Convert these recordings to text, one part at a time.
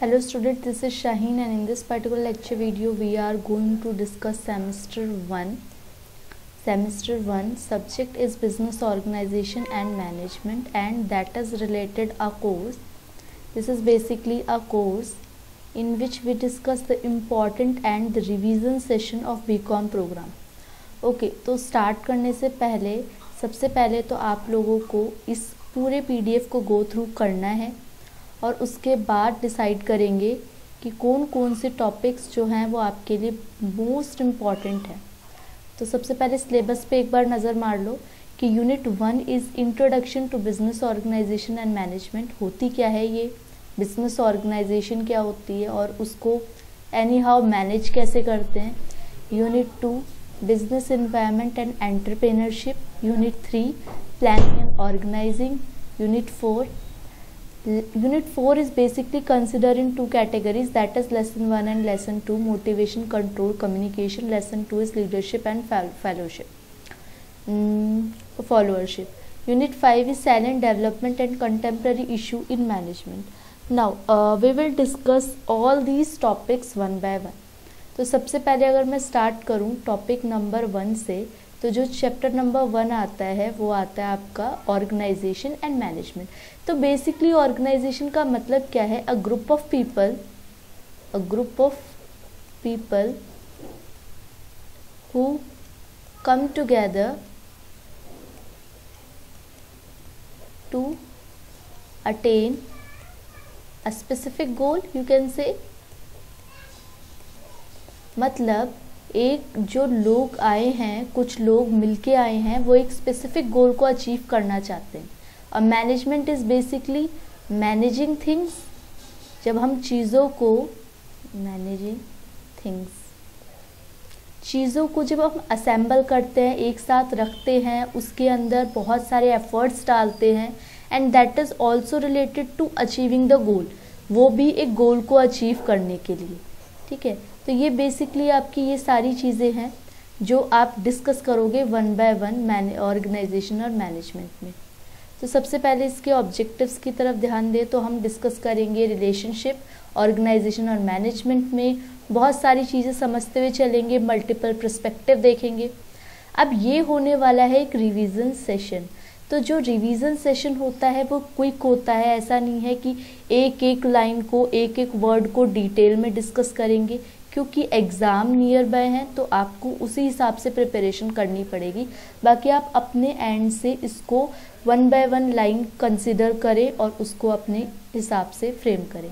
Hello student, this is Shaheen and in this particular lecture video we are going to discuss semester 1. Semester 1 subject is business organization and management and that is related a course. This is basically a course in which we discuss the important and the revision session of BCom program. okay, तो start करने से पहले सबसे पहले तो आप लोगों को इस पूरे पीडीएफ को गो थ्रू करना है और उसके बाद डिसाइड करेंगे कि कौन कौन से टॉपिक्स जो हैं वो आपके लिए मोस्ट इंपॉर्टेंट हैं। तो सबसे पहले सिलेबस पे एक बार नज़र मार लो कि unit one is introduction to business organisation and management होती क्या है ये? बिज़नेस ऑर्गेनाइजेशन क्या होती है और उसको एनी हाउ मैनेज कैसे करते हैं? Unit two business environment and entrepreneurship unit three planning and organising unit four unit 4 is basically considered in two categories that is lesson 1 and lesson 2 motivation control communication lesson 2 is leadership and fellowship mm, followership unit 5 is silent development and contemporary issue in management now uh, we will discuss all these topics one by one तो सबसे पहले अगर मैं start करूँ topic number one से तो जो chapter number one आता है, वो आता है आपका ऑर्गेनाइजेशन एंड मैनेजमेंट तो बेसिकली ऑर्गेनाइजेशन का मतलब क्या है? A group of people a group of people who come together to attain a specific goal you can say मतलब एक जो लोग आए हैं, कुछ लोग मिलके आए हैं, वो एक स्पेसिफिक गोल को अचीव करना चाहते हैं। और management is basically managing things जब हम चीज़ों को मैनेजिंग थिंग्स चीज़ों को जब हम असेंबल करते हैं, एक साथ रखते हैं, उसके अंदर बहुत सारे एफर्ट्स डालते हैं and that is also related to achieving the goal वो भी एक गोल को अचीव करने के लिए। ठीक है? तो ये बेसिकली आपकी ये सारी चीज़ें हैं, जो आप डिस्कस करोगे वन बाय वन ऑर्गेनाइजेशन और मैनेजमेंट में। तो सबसे पहले इसके ऑब्जेक्टिव्स की तरफ़ ध्यान दें तो हम डिस्कस करेंगे रिलेशनशिप ऑर्गेनाइजेशन और मैनेजमेंट में। बहुत सारी चीज़ें समझते हुए चलेंगे मल्टीपल प्रस्पेक्टिव देखेंगे। अब ये होने वाला है एक रिवीजन सेशन तो जो रिवीजन सेशन होता है, वो क्विक होता है। ऐसा नहीं है कि एक एक लाइन को एक एक वर्ड को डिटेल में डिस्कस करेंगे। क्योंकि एग्ज़ाम नियर बाय हैं तो आपको उसी हिसाब से प्रिपरेशन करनी पड़ेगी। बाकी आप अपने एंड से इसको one by one line consider करें और उसको अपने हिसाब से फ्रेम करें।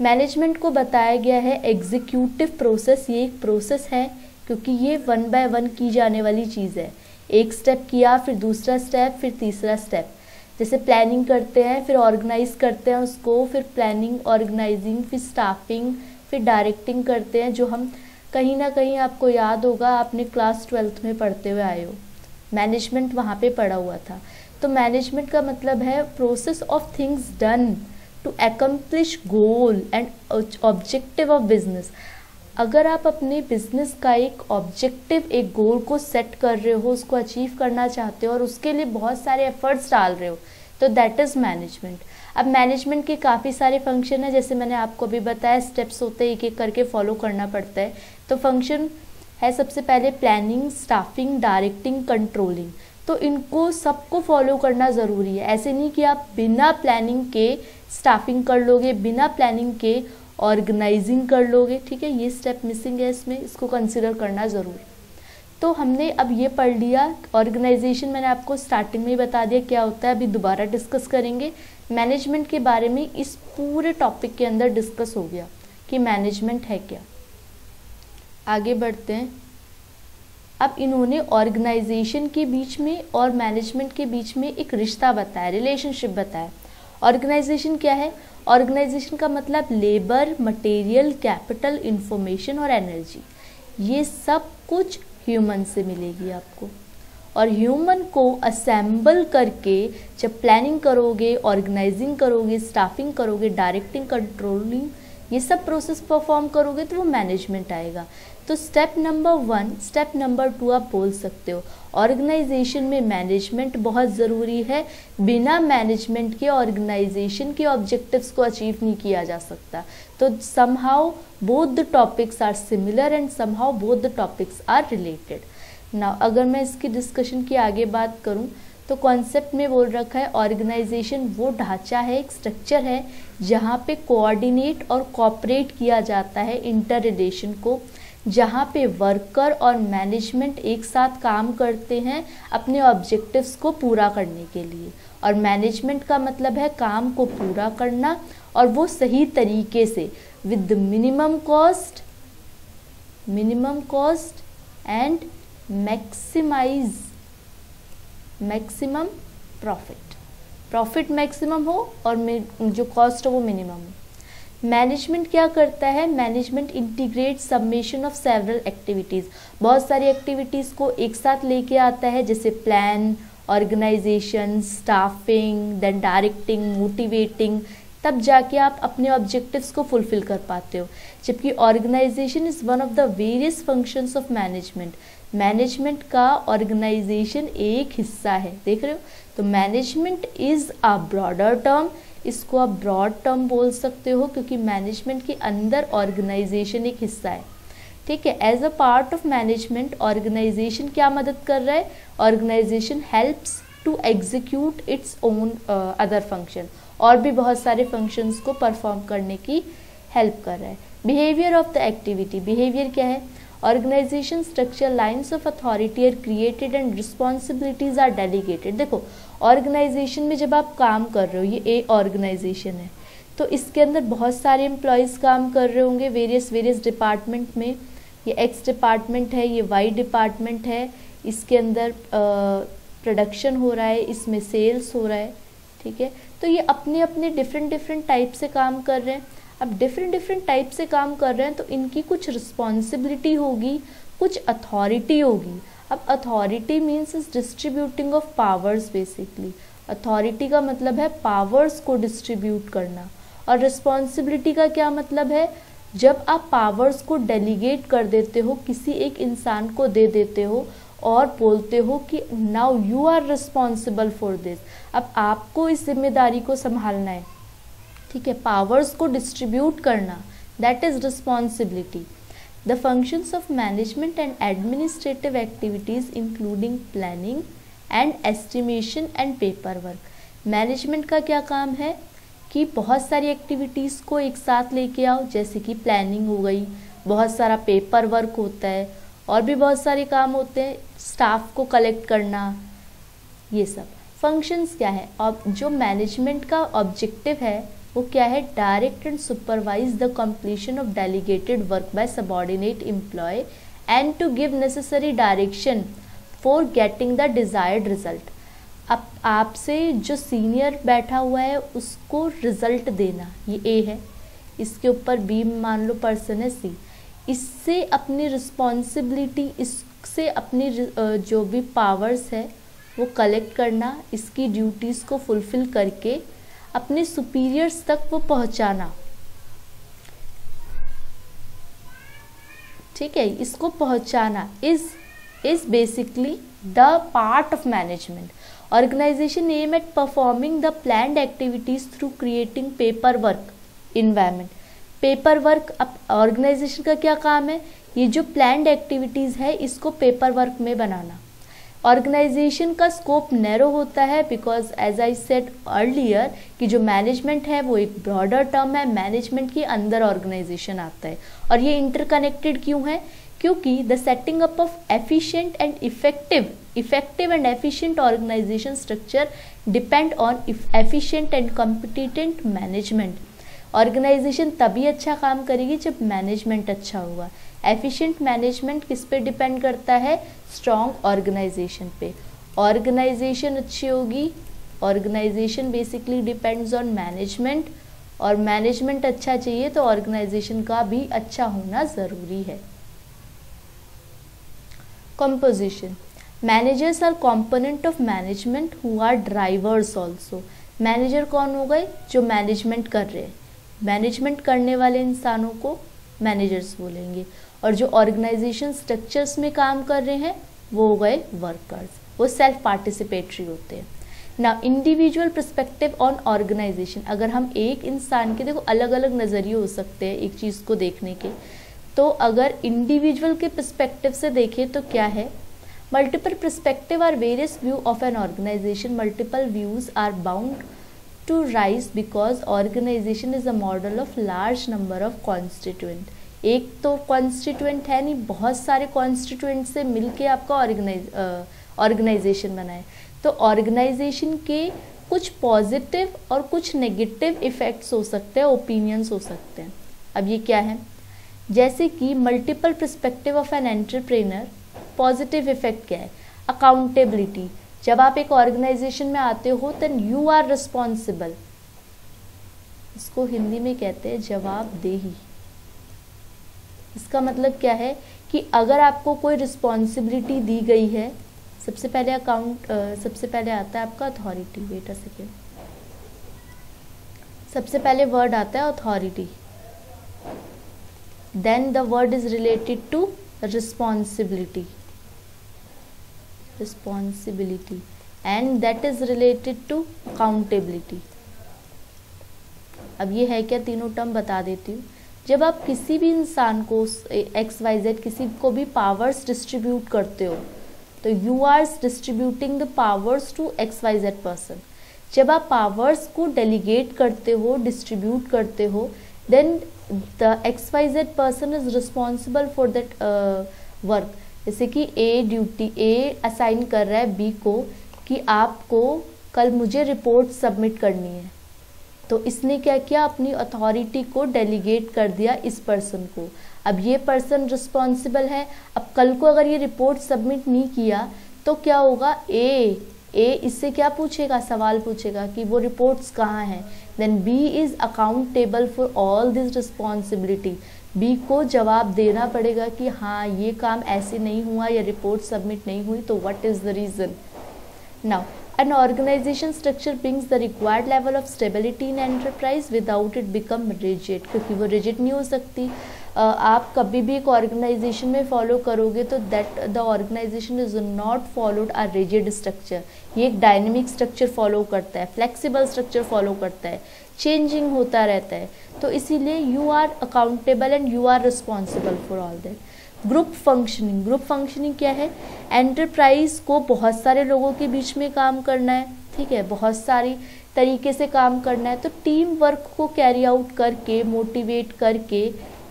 मैनेजमेंट को बताया गया है एग्जीक्यूटिव प्रोसेस ये एक प्रोसेस है, क्योंकि ये वन बाय वन की जाने वाली चीज़ है। एक स्टेप किया, फिर दूसरा स्टेप फिर तीसरा स्टेप जैसे प्लानिंग करते हैं, फिर ऑर्गेनाइज करते हैं उसको, फिर प्लानिंग ऑर्गेनाइजिंग फिर स्टाफिंग फिर डायरेक्टिंग करते हैं, जो हम कहीं ना कहीं आपको याद होगा आपने क्लास ट्वेल्थ में पढ़ते हुए आए हो। मैनेजमेंट वहाँ पे पढ़ा हुआ था। तो मैनेजमेंट का मतलब है process of things done to accomplish goal and objective of business अगर आप अपने बिज़नेस का एक ऑब्जेक्टिव एक गोल को सेट कर रहे हो, उसको अचीव करना चाहते हो और उसके लिए बहुत सारे एफर्ट्स डाल रहे हो तो दैट इज़ मैनेजमेंट अब मैनेजमेंट के काफ़ी सारे फ़ंक्शन है, जैसे मैंने आपको अभी बताया स्टेप्स होते हैं एक एक करके फॉलो करना पड़ता है। तो फ़ंक्शन है सबसे पहले प्लानिंग स्टाफिंग डायरेक्टिंग कंट्रोलिंग तो इनको सबको फॉलो करना ज़रूरी है। ऐसे नहीं कि आप बिना प्लानिंग के स्टाफिंग कर लोगे, बिना प्लानिंग के ऑर्गेनाइजिंग कर लोगे। ठीक है, ये स्टेप मिसिंग है, इसमें इसको कंसिडर करना ज़रूरी तो हमने अब ये पढ़ लिया। ऑर्गेनाइजेशन मैंने आपको स्टार्टिंग में ही बता दिया क्या होता है। अभी दोबारा डिस्कस करेंगे। मैनेजमेंट के बारे में इस पूरे टॉपिक के अंदर डिस्कस हो गया कि मैनेजमेंट है क्या। आगे बढ़ते हैं। अब इन्होंने ऑर्गेनाइजेशन के बीच में और मैनेजमेंट के बीच में एक रिश्ता बताया रिलेशनशिप बताया। ऑर्गेनाइजेशन क्या है? ऑर्गेनाइजेशन का मतलब लेबर मटेरियल कैपिटल इंफॉर्मेशन और एनर्जी ये सब कुछ ह्यूमन से मिलेगी आपको। और ह्यूमन को असेंबल करके जब प्लानिंग करोगे ऑर्गेनाइजिंग करोगे स्टाफिंग करोगे डायरेक्टिंग कंट्रोलिंग ये सब प्रोसेस परफॉर्म करोगे तो वो मैनेजमेंट आएगा। तो step number one step number two आप बोल सकते हो। ऑर्गेनाइजेशन में मैनेजमेंट बहुत ज़रूरी है। बिना मैनेजमेंट के ऑर्गेनाइजेशन के ऑब्जेक्टिव्स को अचीव नहीं किया जा सकता। तो somehow both the topics are similar and somehow both the topics are related ना अगर मैं इसकी डिस्कशन की आगे बात करूँ तो कॉन्सेप्ट में बोल रखा है ऑर्गेनाइजेशन वो ढांचा है, एक स्ट्रक्चर है, जहाँ पे कोऑर्डिनेट और कॉपरेट किया जाता है इंटर रिलेशन को। जहाँ पे वर्कर और मैनेजमेंट एक साथ काम करते हैं अपने ऑब्जेक्टिव्स को पूरा करने के लिए। और मैनेजमेंट का मतलब है काम को पूरा करना और वो सही तरीके से with minimum cost minimum cost and maximise maximum profit profit maximum हो और जो कॉस्ट हो वो मिनिमम हो। मैनेजमेंट क्या करता है? Management integrate submission of several activities बहुत सारी एक्टिविटीज़ को एक साथ लेके आता है, जैसे plan organisation staffing then directing motivating तब जाके आप अपने ऑब्जेक्टिव्स को फुलफिल कर पाते हो। जबकि organisation is one of the various functions of management management का ऑर्गेनाइजेशन एक हिस्सा है। देख रहे हो? तो management is a broader term इसको आप ब्रॉड टर्म बोल सकते हो क्योंकि मैनेजमेंट के अंदर ऑर्गेनाइजेशन एक हिस्सा है। ठीक है? As a part of management organisation क्या मदद कर रहा है? Organisation helps to execute its own other function और भी बहुत सारे फ़ंक्शंस को परफॉर्म करने की हेल्प कर रहा है। Behaviour of the activity behaviour क्या है? Organisation structure lines of authority are created and responsibilities are delegated देखो ऑर्गेनाइजेशन में जब आप काम कर रहे हो, ये ए ऑर्गेनाइजेशन है। तो इसके अंदर बहुत सारे एम्प्लॉयज़ काम कर रहे होंगे वेरियस वेरियस डिपार्टमेंट में। ये एक्स डिपार्टमेंट है, ये वाई डिपार्टमेंट है। इसके अंदर प्रोडक्शन हो रहा है, इसमें सेल्स हो रहा है, ठीक है? तो ये अपने अपने डिफरेंट डिफरेंट टाइप से काम कर रहे हैं। अब डिफरेंट डिफरेंट टाइप से काम कर रहे हैं तो इनकी कुछ रिस्पॉन्सिबिलिटी होगी, कुछ अथॉरिटी होगी। अब authority means is distributing of powers basically authority का मतलब है पावर्स को डिस्ट्रीब्यूट करना। और रिस्पॉन्सिबिलिटी का क्या मतलब है? जब आप पावर्स को डेलीगेट कर देते हो, किसी एक इंसान को दे देते हो और बोलते हो कि now you are responsible for this अब आपको इस ज़िम्मेदारी को संभालना है। ठीक है पावर्स को डिस्ट्रीब्यूट करना। That is responsibility the functions of management and administrative activities including planning and estimation and paper work management का क्या काम है? कि बहुत सारी एक्टिविटीज़ को एक साथ लेके आओ, जैसे कि प्लानिंग हो गई, बहुत सारा पेपर वर्क होता है और भी बहुत सारे काम होते हैं स्टाफ को कलेक्ट करना, ये सब. फ़ंक्शंस क्या है? और जो मैनेजमेंट का ऑब्जेक्टिव है वो क्या है? Direct and supervise the completion of delegated work by subordinate employ and to give necessary direction for getting the desired result अब आपसे जो सीनियर बैठा हुआ है, उसको रिज़ल्ट देना, ये ए है। इसके ऊपर बी मान लो पर्सन है सी इससे अपनी रिस्पॉन्सिबिलिटी इससे अपनी जो भी पावर्स है, वो कलेक्ट करना, इसकी ड्यूटीज़ को फुलफ़िल करके अपने सुपीरियर्स तक वो पहुंचाना। ठीक है, इसको पहुंचाना is is basically the part of management organisation aim at performing the plan activities through creating paper work environment paper work अब ऑर्गेनाइजेशन का क्या काम है? ये जो प्लान एक्टिविटीज़ है, इसको पेपर वर्क में बनाना। ऑर्गेनाइजेशन का स्कोप नैरो होता है because, as I said earlier, कि जो मैनेजमेंट है, वो एक ब्रॉडर टर्म है, मैनेजमेंट के अंदर ऑर्गेनाइजेशन आता है। और ये इंटरकनेक्टेड क्यों है? क्योंकि the setting up of efficient and effective effective and efficient organisation structure depend on efficient and competent management. Organisation तभी अच्छा काम करेगी जब मैनेजमेंट अच्छा होगा। एफिशिएंट मैनेजमेंट किस पे डिपेंड करता है? स्ट्रॉन्ग ऑर्गेनाइजेशन पे। ऑर्गेनाइजेशन अच्छी होगी? Organisation basically depends on management और मैनेजमेंट अच्छा चाहिए तो ऑर्गेनाइजेशन का भी अच्छा होना ज़रूरी है। Composition managers are component of management who are drivers also manager कौन हो गए? जो मैनेजमेंट कर रहे हैं। मैनेजमेंट करने वाले इंसानों को मैनेजर्स बोलेंगे। और जो ऑर्गेनाइजेशन स्ट्रक्चर्स में काम कर रहे हैं, वो हो गए वर्कर्स वो सेल्फ पार्टिसिपेटरी होते हैं. ना इंडिविजुअल परस्पेक्टिव ऑन ऑर्गेनाइजेशन अगर हम एक इंसान के, देखो अलग अलग नज़रिए हो सकते हैं एक चीज़ को देखने के। तो अगर इंडिविजुअल के परस्पेक्टिव से देखें तो क्या है? Multiple perspective are various view of an organisation multiple views are bound to rise because organisation is a model of large number of constituent एक तो कॉन्स्टिट्यूएंट है नहीं, बहुत सारे कॉन्स्टिट्यूएंट से मिलके आपका ऑर्गेनाइज ऑर्गेनाइजेशन बनाए। तो ऑर्गेनाइजेशन के कुछ पॉजिटिव और कुछ नेगेटिव इफ़ेक्ट्स हो सकते हैं ओपिनियंस हो सकते हैं। अब ये क्या है? जैसे कि multiple perspective of an entrepreneur positive effect क्या है? अकाउंटेबिलिटी जब आप एक ऑर्गेनाइजेशन में आते हो देन यू आर रिस्पॉन्सिबल इसको हिंदी में कहते हैं जवाबदेही। इसका मतलब क्या है कि अगर आपको कोई रिस्पॉन्सिबिलिटी दी गई है, सबसे पहले अकाउंट सबसे पहले आता है आपका अथॉरिटी वेट अ सेकेंड सबसे पहले वर्ड आता है authority then the word is related to responsibility responsibility. And that is related to accountability. अब ये है क्या? तीनों टर्म बता देती हूँ. जब आप किसी भी इंसान को एक्स वाई जेड किसी को भी पावर्स डिस्ट्रीब्यूट करते हो तो you are distributing the powers to X Y Z person जब आप पावर्स को डेलीगेट करते हो डिस्ट्रीब्यूट करते हो then the X Y Z person is responsible for that work जैसे कि ए ड्यूटी ए असाइन कर रहा है बी को कि आपको कल मुझे रिपोर्ट सबमिट करनी है। तो इसने क्या किया? अपनी अथॉरिटी को डेलीगेट कर दिया इस पर्सन को। अब ये पर्सन रिस्पॉन्सिबल है। अब कल को अगर ये रिपोर्ट सबमिट नहीं किया तो क्या होगा? ए ए इससे क्या पूछेगा? सवाल पूछेगा कि वो रिपोर्ट्स कहाँ हैं? Then B is accountable for all this responsibility B को जवाब देना पड़ेगा कि हाँ ये काम ऐसे नहीं हुआ या रिपोर्ट सबमिट नहीं हुई तो what is the reason now An organization structure brings the required level of stability in enterprise without it become rigid. क्योंकि वो rigid नहीं हो सकती आप कभी भी एक ऑर्गेनाइजेशन में फॉलो करोगे तो that the organisation is not followed a rigid structure ये एक डायनेमिक स्ट्रक्चर फॉलो करता है फ्लेक्सिबल स्ट्रक्चर फॉलो करता है चेंजिंग होता रहता है तो इसीलिए you are accountable and you are responsible for all that group functioning group functioning क्या है? एंटरप्राइज को बहुत सारे लोगों के बीच में काम करना है ठीक है? बहुत सारी तरीके से काम करना है। तो टीम वर्क को कैरी आउट करके मोटिवेट करके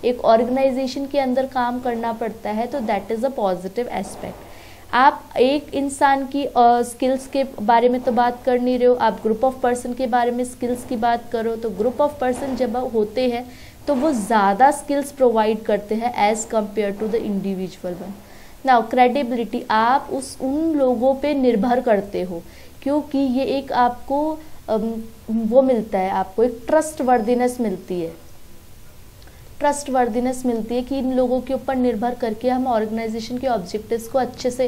एक ऑर्गेनाइजेशन के अंदर काम करना पड़ता है तो that is a positive aspect आप एक इंसान की स्किल्स uh, के बारे में तो बात कर नहीं रहे हो। आप ग्रुप ऑफ़ पर्सन के बारे में स्किल्स की बात करो तो ग्रुप ऑफ़ पर्सन जब होते हैं तो वो ज़्यादा स्किल्स प्रोवाइड करते हैं as compare to the individual one now credibility आप उस उन लोगों पे निर्भर करते हो क्योंकि ये एक आपको वो मिलता है आपको एक ट्रस्ट वर्दीनेस मिलती है। ट्रस्ट वर्दीनेस मिलती है कि इन लोगों के ऊपर निर्भर करके हम ऑर्गेनाइजेशन के ऑब्जेक्टिव्स को अच्छे से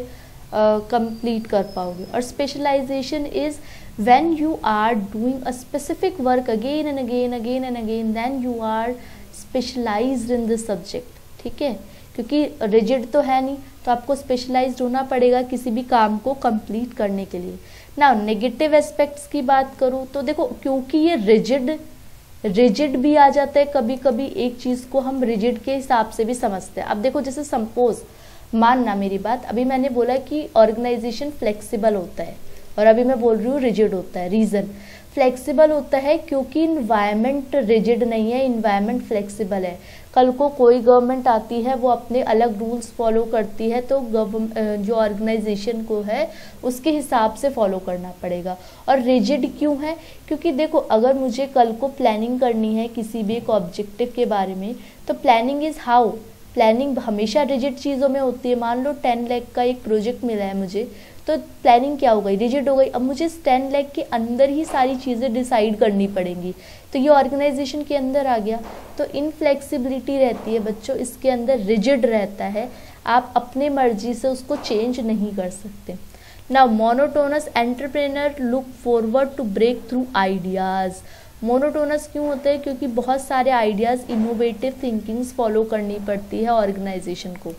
कंप्लीट uh, कर पाओगे। और specialisation is when you are doing a specific work again and again again and again, then you are specialized in this subject, ठीक है? क्योंकि रिजिड तो है नहीं तो आपको स्पेशलाइज्ड होना पड़ेगा किसी भी काम को कंप्लीट करने के लिए। ना नेगेटिव एस्पेक्ट्स की बात करूँ तो देखो, क्योंकि ये रिजिड रिजिड भी आ जाता है कभी कभी एक चीज़ को हम रिजिड के हिसाब से भी समझते हैं। अब देखो, जैसे सपोज़ मानना मेरी बात, अभी मैंने बोला कि ऑर्गेनाइजेशन फ्लेक्सिबल होता है। और अभी मैं बोल रही हूँ रिजिड होता है रीज़न फ्लेक्सिबल होता है क्योंकि इन्वायरमेंट रिजिड नहीं है इन्वायरमेंट फ्लेक्सिबल है. कल को कोई गवर्नमेंट आती है, वो अपने अलग रूल्स फॉलो करती है तो जो ऑर्गेनाइजेशन को है, उसके हिसाब से फॉलो करना पड़ेगा. और रिजिड क्यों है? क्योंकि देखो, अगर मुझे कल को प्लानिंग करनी है किसी भी एक ऑब्जेक्टिव के बारे में तो प्लानिंग इज़ हाउ प्लानिंग हमेशा रिजिड चीज़ों में होती है. मान लो टेन लैख का एक प्रोजेक्ट मिला है मुझे तो प्लानिंग क्या हो गई? रिजिड हो गई। अब मुझे टेन लैख के अंदर ही सारी चीज़ें डिसाइड करनी पड़ेंगी। तो ये ऑर्गेनाइजेशन के अंदर आ गया। तो इनफ्लेक्सिबिलिटी रहती है बच्चों। इसके अंदर रिजिड रहता है। आप अपने मर्ज़ी से उसको चेंज नहीं कर सकते। ना monotonous entrepreneur look forward to break through ideas monotonous क्यों होता है? क्योंकि बहुत सारे आइडियाज़ इनोवेटिव थिंकिंग्स फॉलो करनी पड़ती है ऑर्गेनाइजेशन को।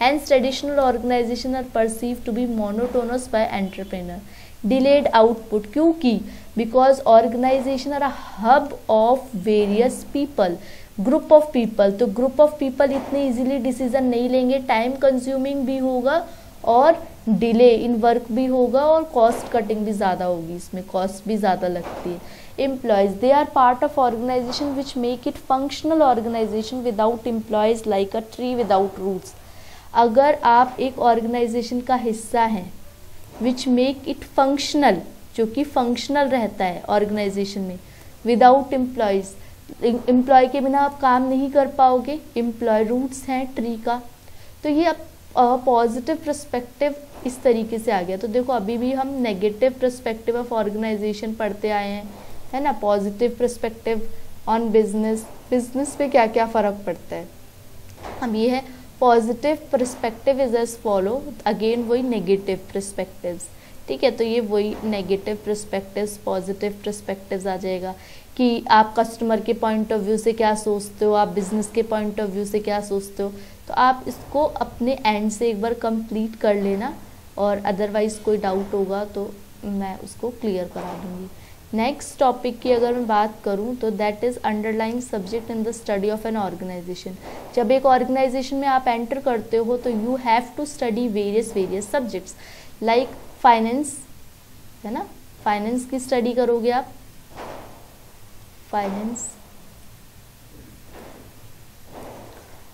Hence traditional organisation are perceive to be monotonous by entrepreneur delayed output क्योंकि? Because organisation are a hub of various people group of people तो ग्रुप ऑफ़ पीपल इतने easily decision नहीं लेंगे. Time consuming भी होगा और delay in work भी होगा और कॉस्ट कटिंग भी ज़्यादा होगी इसमें. कॉस्ट भी ज़्यादा लगती है. Employees. They are part of organisation which make it functional organisation without employees like a tree without roots. अगर आप एक ऑर्गेनाइजेशन का हिस्सा हैं विच मेक इट फंक्शनल जो कि फंक्शनल रहता है ऑर्गेनाइजेशन में विदाउट एम्प्लॉयज़ एम्प्लॉय के बिना आप काम नहीं कर पाओगे एम्प्लॉय रूट्स हैं ट्री का तो ये अब पॉजिटिव प्रस्पेक्टिव इस तरीके से आ गया। तो देखो, अभी भी हम नेगेटिव प्रस्पेक्टिव ऑफ़ ऑर्गेनाइजेशन पढ़ते आए हैं, है ना? Positive prospective on business business पे क्या क्या फ़र्क पड़ता है? अब ये है positive prospective is as follow again वही नेगेटिव प्रस्पेक्टिव्स ठीक है तो ये वही नेगेटिव प्रस्पेक्टिव्स पॉजिटिव प्रस्पेक्टिव्स आ जाएगा कि आप कस्टमर के पॉइंट ऑफ़ व्यू से क्या सोचते हो, आप बिज़नेस के पॉइंट ऑफ़ व्यू से क्या सोचते हो तो आप इसको अपने एंड से एक बार कंप्लीट कर लेना और अदरवाइज़ कोई डाउट होगा तो मैं उसको क्लियर करा दूँगी। नेक्स्ट टॉपिक की अगर मैं बात करूँ तो that is underline subject in the study of an organisation जब एक ऑर्गेनाइजेशन में आप एंटर करते हो तो you have to study various various subjects like finance है ना? फाइनेंस की स्टडी करोगे आप? फाइनेंस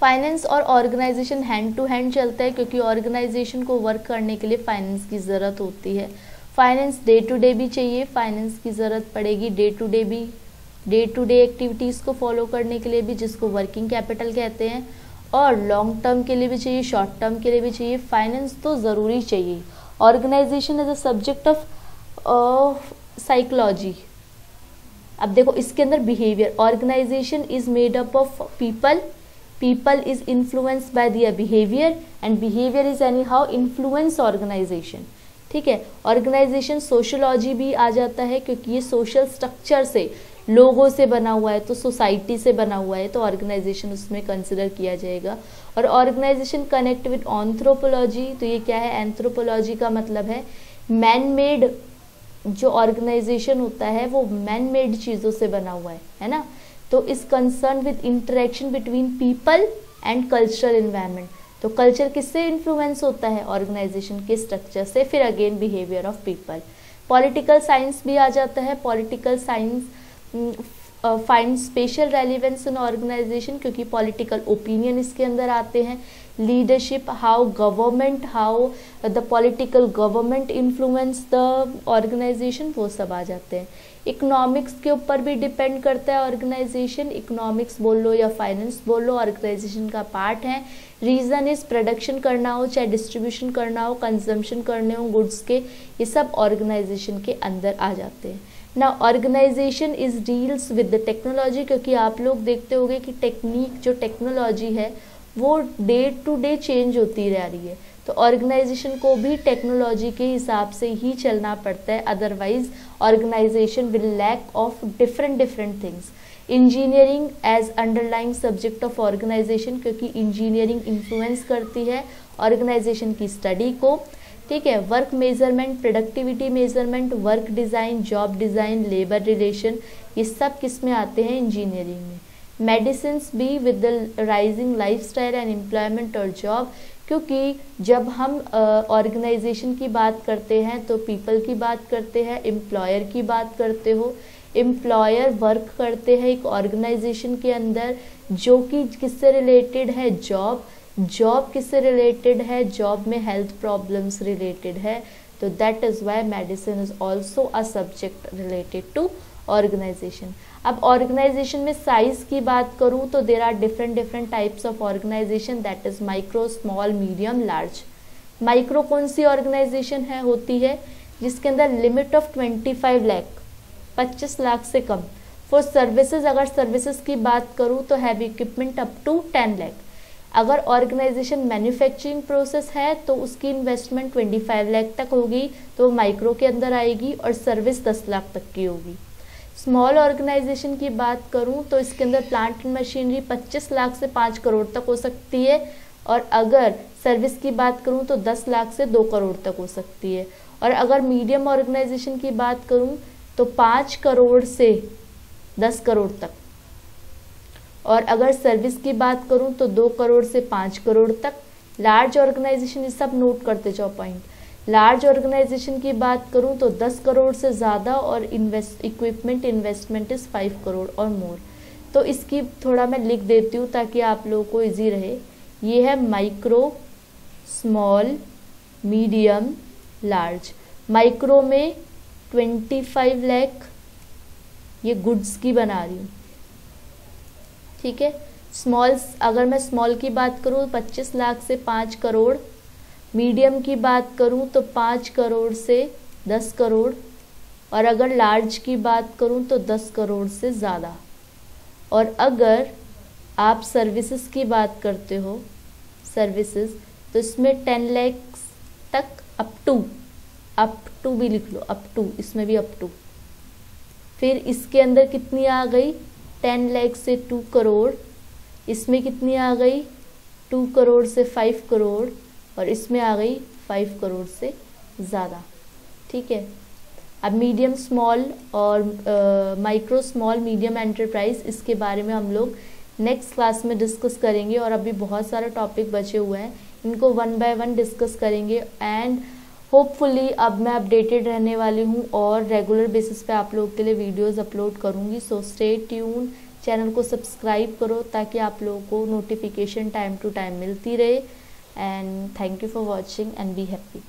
फाइनेंस और ऑर्गेनाइजेशन हैंड टू हैंड चलता है, क्योंकि ऑर्गेनाइजेशन को वर्क करने के लिए फाइनेंस की ज़रूरत होती है। फाइनेंस डे टू डे भी चाहिए फाइनेंस की ज़रूरत पड़ेगी डे टू डे भी। डे टू डे एक्टिविटीज़ को फॉलो करने के लिए भी, जिसको वर्किंग कैपिटल कहते हैं, और लॉन्ग टर्म के लिए भी चाहिए शॉर्ट टर्म के लिए भी चाहिए फाइनेंस तो ज़रूरी चाहिए। Organisation as a subject of psychology अब देखो, इसके अंदर behaviour organisation is made up of people people is influenced by their behaviour and behaviour is anyhow influence organisation ठीक है? ऑर्गेनाइजेशन सोशोलॉजी भी आ जाता है क्योंकि ये सोशल स्ट्रक्चर से, लोगों से बना हुआ है तो सोसाइटी से बना हुआ है तो ऑर्गेनाइजेशन उसमें कंसिडर किया जाएगा। और ऑर्गेनाइजेशन कनेक्ट विद ऑन्थ्रोपोलॉजी तो ये क्या है? एंथ्रोपोलॉजी का मतलब है मैन मेड जो ऑर्गेनाइजेशन होता है, वो मैन मेड चीज़ों से बना हुआ है है ना? तो इस concern with interaction between people and cultural environment तो कल्चर किससे इन्फ्लुएंस होता है? ऑर्गेनाइजेशन के स्ट्रक्चर से, फिर again behaviour of people political science भी आ जाता है। Political science find special relevance in organisation क्योंकि पॉलिटिकल ओपिनियन इसके अंदर आते हैं। Leadership how government how the political government influence the organisation वो सब आ जाते हैं। इकोनॉमिक्स के ऊपर भी डिपेंड करता है ऑर्गेनाइजेशन इकोनॉमिक्स बोल लो या फाइनेंस बोल लो ऑर्गेनाइजेशन का पार्ट है। रीज़न इज़ प्रोडक्शन करना हो, चाहे डिस्ट्रीब्यूशन करना हो कंजम्पशन करने हो गुड्स के, ये सब ऑर्गेनाइजेशन के अंदर आ जाते हैं। ना organisation is deals with the technology क्योंकि आप लोग देखते होंगे कि टेक्निक जो टेक्नोलॉजी है, वो डे टू डे चेंज होती रह रही है। तो ऑर्गेनाइजेशन को भी टेक्नोलॉजी के हिसाब से ही चलना पड़ता है otherwise organisation will lack of different different things engineering as underlying subject of organisation क्योंकि इंजीनियरिंग इन्फ्लुएंस करती है ऑर्गेनाइजेशन की स्टडी को। ठीक है work measurement productivity measurement work design job design labour relation ये सब किसमें आते हैं? इंजीनियरिंग में। मेडिसिन भी with the rising lifestyle and employment और जॉब क्योंकि जब हम ऑर्गेनाइजेशन की बात करते हैं तो पीपल की बात करते हैं एम्प्लॉयर की बात करते हो। एम्प्लॉयर वर्क करते हैं एक ऑर्गेनाइजेशन के अंदर, जो कि किससे रिलेटेड है? जॉब जॉब किससे रिलेटेड है? जॉब में हेल्थ प्रॉब्लम्स रिलेटेड है। तो that is why medicine is also a subject related to organisation अब ऑर्गेनाइजेशन में साइज़ की बात करूँ तो there are different different types of organisation that is micro small medium large micro कौन सी ऑर्गेनाइजेशन है, होती है, जिसके अंदर limit of twenty five lakh पच्चीस लाख से कम। फॉर सर्विसेज़ अगर सर्विसेज़ की बात करूँ तो have equipment up to ten lakh अगर ऑर्गेनाइजेशन मैन्युफैक्चरिंग प्रोसेस है तो उसकी इन्वेस्टमेंट ट्वेंटी फाइव लैख तक होगी तो माइक्रो के अंदर आएगी और सर्विस दस लाख तक की होगी। स्मॉल ऑर्गेनाइजेशन की बात करूँ तो इसके अंदर प्लांट एंड मशीनरी 25 लाख से 5 करोड़ तक हो सकती है। और अगर सर्विस की बात करूँ तो 10 लाख से 2 करोड़ तक हो सकती है। और अगर मीडियम ऑर्गेनाइजेशन की बात करूँ तो 5 करोड़ से 10 करोड़ तक। और अगर सर्विस की बात करूँ तो 2 करोड़ से 5 करोड़ तक। लार्ज ऑर्गेनाइजेशन ये सब नोट करते जाओ पॉइंट लार्ज ऑर्गेनाइजेशन की बात करूँ तो 10 करोड़ से ज़्यादा और invest equipment investment is five crore और मोर तो इसकी थोड़ा मैं लिख देती हूँ ताकि आप लोगों को इजी रहे। ये है micro small medium large micro में 25 लैख ये गुड्स की बना रही हूँ। ठीक है? स्मॉल अगर मैं स्मॉल की बात करूँ 25 लाख से 5 करोड़ मीडियम की बात करूँ तो पाँच करोड़ से दस करोड़, और अगर लार्ज की बात करूँ तो दस करोड़ से ज़्यादा। और अगर आप सर्विसेज़ की बात करते हो सर्विसेज़ तो इसमें टेन लैक्स तक अप टू अप टू भी लिख लो अप टू इसमें भी अप टू फिर इसके अंदर कितनी आ गई? टेन लैख से टू करोड़, इसमें कितनी आ गई? टू करोड़ से फाइव करोड़ और इसमें आ गई फाइव करोड़ से ज़्यादा। ठीक है? अब मीडियम स्मॉल और माइक्रो स्मॉल मीडियम एंटरप्राइज इसके बारे में हम लोग नेक्स्ट क्लास में डिस्कस करेंगे और अभी बहुत सारे टॉपिक बचे हुए हैं। इनको वन बाय वन डिस्कस करेंगे एंड होपफुली अब मैं अपडेटेड रहने वाली हूँ और रेगुलर बेसिस पे आप लोगों के लिए वीडियोस अपलोड करूँगी। सो स्टे ट्यून चैनल को सब्सक्राइब करो ताकि आप लोगों को नोटिफिकेशन टाइम टू टाइम मिलती रहे। And thank you for watching and be happy